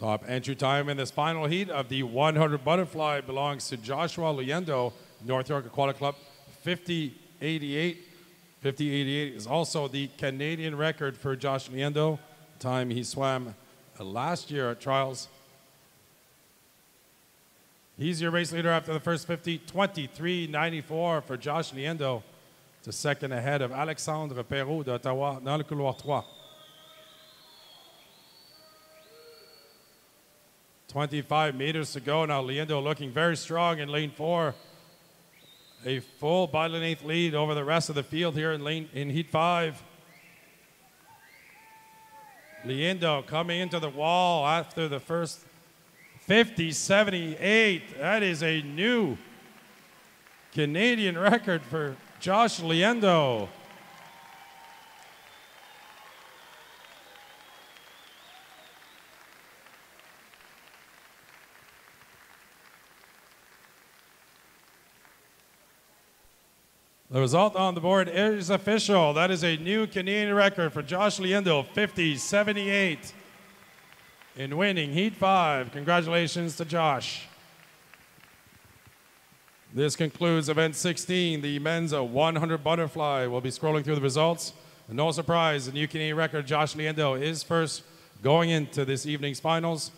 Top entry time in this final heat of the 100 butterfly belongs to Joshua Liendo, North York Aquatic Club, 5088. 5088 is also the Canadian record for Josh Liendo. Time he swam last year at trials. He's your race leader after the first 50, 23.94 for Josh Liendo. To second ahead of Alexandre Perrault d'Ottawa dans le couloir 3. 25 meters to go now. Liendo looking very strong in lane four. A full by lane eighth lead over the rest of the field here in lane in heat five. Liendo coming into the wall after the first 50 78. That is a new Canadian record for Josh Liendo. The result on the board is official. That is a new Canadian record for Josh Liendo, 50 78 in winning Heat 5. Congratulations to Josh. This concludes event 16, the men's 100 butterfly. We'll be scrolling through the results. No surprise, the new Canadian record, Josh Liendo, is first going into this evening's finals.